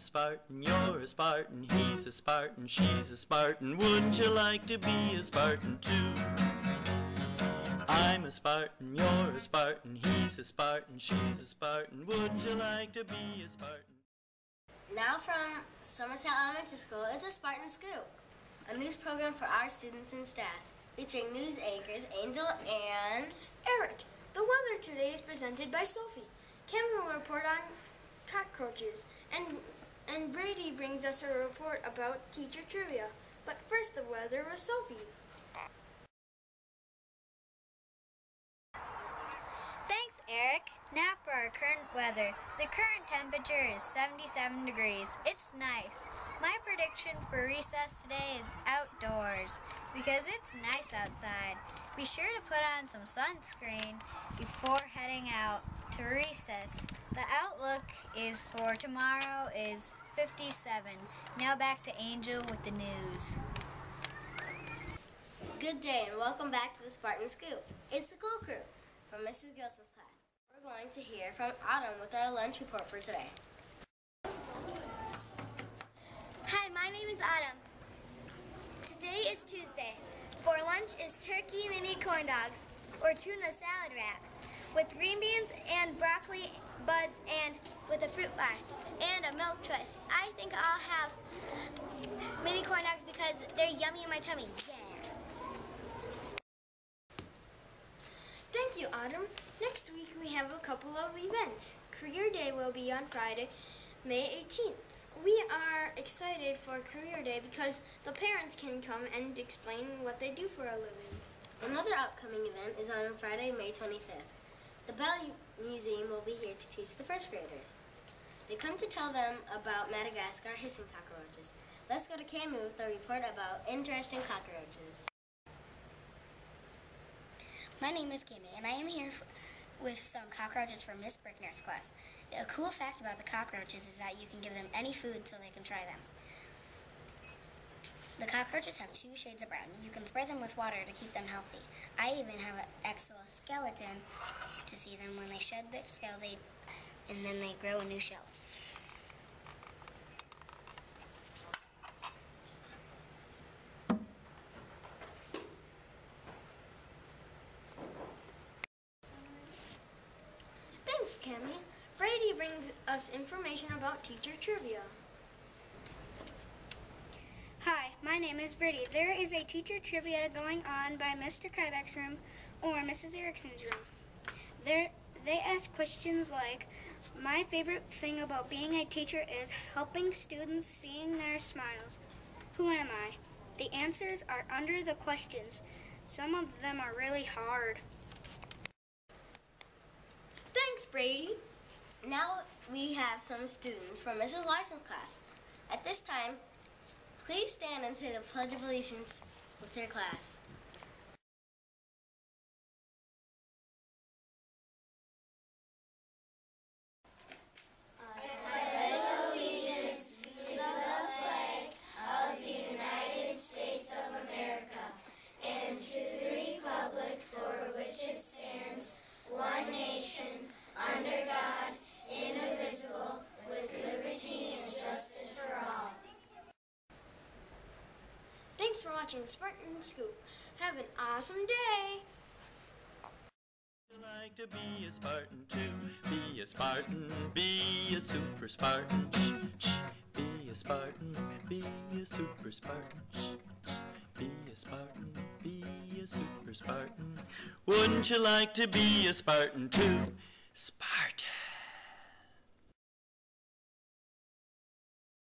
a Spartan, you're a Spartan, he's a Spartan, she's a Spartan. Wouldn't you like to be a Spartan too? I'm a Spartan, you're a Spartan, he's a Spartan, she's a Spartan. Wouldn't you like to be a Spartan? Now from Somerset Elementary School, it's a Spartan Scoop, a news program for our students and staff, featuring news anchors Angel and Eric, the weather today is presented by Sophie. Kim will report on cockroaches, and and Brady brings us a report about teacher trivia. But first, the weather with Sophie. Thanks, Eric. Now for our current weather. The current temperature is 77 degrees. It's nice. My prediction for recess today is outdoors because it's nice outside. Be sure to put on some sunscreen before heading out to recess. The outlook is for tomorrow is 57. Now back to Angel with the news. Good day and welcome back to the Spartan Scoop. It's the Cool Crew from Mrs. Gilson's class. We're going to hear from Autumn with our lunch report for today. Hi, my name is Autumn. Today is Tuesday. For lunch is turkey mini corn dogs or tuna salad wrap with green beans and broccoli buds and with a fruit bar and a milk twist. I think I'll have mini corn dogs because they're yummy in my tummy. Yeah. Thank you, Autumn. Next week we have a couple of events. Career Day will be on Friday, May 18th. We are excited for Career Day because the parents can come and explain what they do for a living. Another upcoming event is on Friday, May 25th. The Bell Museum will be here to teach the first graders. They come to tell them about Madagascar hissing cockroaches. Let's go to Camu with a report about interesting cockroaches. My name is Kimmy, and I am here with some cockroaches from Miss Brickner's class. A cool fact about the cockroaches is that you can give them any food so they can try them. The cockroaches have two shades of brown. You can spray them with water to keep them healthy. I even have an exoskeleton to see them when they shed their scale, they, and then they grow a new shell. Thanks, Cammy. Brady brings us information about teacher trivia. Hi, my name is Brady. There is a teacher trivia going on by Mr. Krybeck's room or Mrs. Erickson's room. There, they ask questions like, my favorite thing about being a teacher is helping students seeing their smiles. Who am I? The answers are under the questions. Some of them are really hard. Thanks, Brady. Now we have some students from Mrs. Larson's class. At this time, please stand and say the Pledge of Allegiance with your class. Watching Spartan Scoop. Have an awesome day. Like to be a Spartan too? Be a Spartan, be a super Spartan. Shh, shh. Be a Spartan, be a super Spartan. Shh, shh. Be a Spartan, be a super Spartan. Wouldn't you like to be a Spartan too? Spartan.